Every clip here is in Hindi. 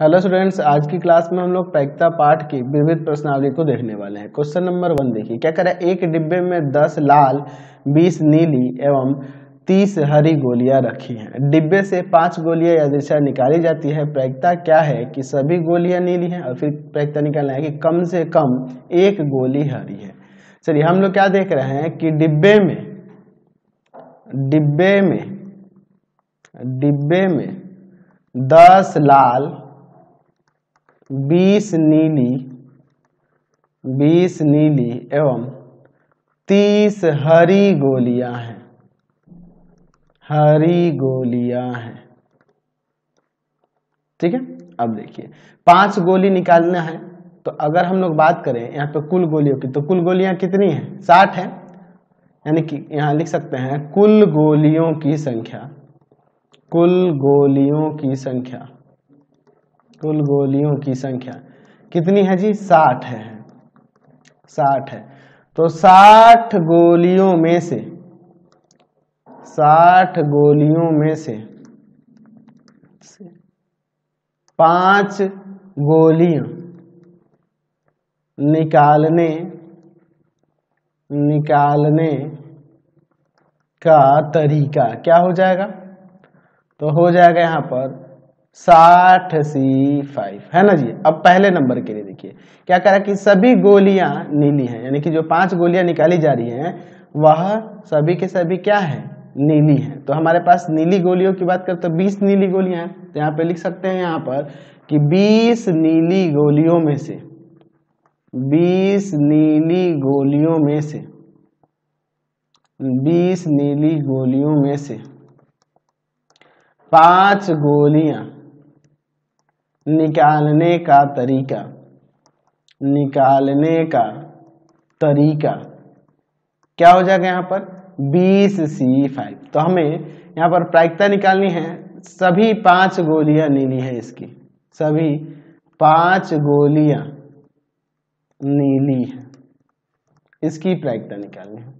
हेलो स्टूडेंट्स आज की क्लास में हम लोग पैक्ता पाठ की विविध प्रश्नावली को देखने वाले हैं। क्वेश्चन नंबर वन देखिए, क्या करें? एक डिब्बे में दस लाल, बीस नीली एवं तीस हरी गोलियाँ रखी हैं। डिब्बे से पाँच गोलियाँ या दिशा निकाली जाती है। प्रैक्ता क्या है कि सभी गोलियाँ नीली हैं और फिर प्रैक्ता निकालना है कि कम से कम एक गोली हरी है। चलिए, हम लोग क्या देख रहे हैं कि डिब्बे में डिब्बे में डिब्बे में दस लाल बीस नीली बीस नीली एवं तीस हरी गोलियाँ हैं। हरी गोलियाँ हैं। ठीक है? अब देखिए, पाँच गोली निकालना है तो अगर हम लोग बात करें यहाँ पे कुल गोलियों की तो कुल गोलियाँ कितनी हैं? साठ है। यानी कि यहाँ लिख सकते हैं कुल गोलियों की संख्या, कुल गोलियों की संख्या। कुल गोलियों की संख्या। कितनी है जी? साठ है। साठ है। तो साठ गोलियों में से, साठ गोलियों में से, पाँच गोलियाँ निकालने निकालने का तरीका क्या हो जाएगा? तो हो जाएगा यहाँ पर साठ सी फाइव। है ना जी? अब पहले नंबर के लिए देखिए। क्या कह रहा है कि सभी गोलियाँ नीली हैं, यानी कि जो पाँच गोलियाँ निकाली जा रही हैं, वह सभी के सभी क्या है? नीली है। तो हमारे पास नीली गोलियों की बात करें तो बीस नीली गोलियाँ हैं। तो यहाँ पे लिख सकते हैं यहाँ पर कि बीस नीली गोलियों में से, बीस नीली गोलियों में से, बीस नीली गोलियों में से पाँच गोलियाँ निकालने का तरीका। निकालने का तरीका। क्या हो जाएगा यहाँ पर? बीस सी फाइव तो हमें यहाँ पर प्रायिकता निकालनी है। सभी पाँच गोलियाँ नीली है इसकी। सभी पाँच गोलियाँ नीली है। इसकी प्रायिकता निकालनी है।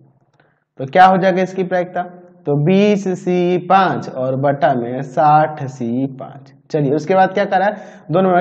तो क्या हो जाएगा इसकी प्रायिकता? तो 20 सी पाँच और बटा में 60 सी पाँच। चलिए, उसके बाद क्या करा? है दोनों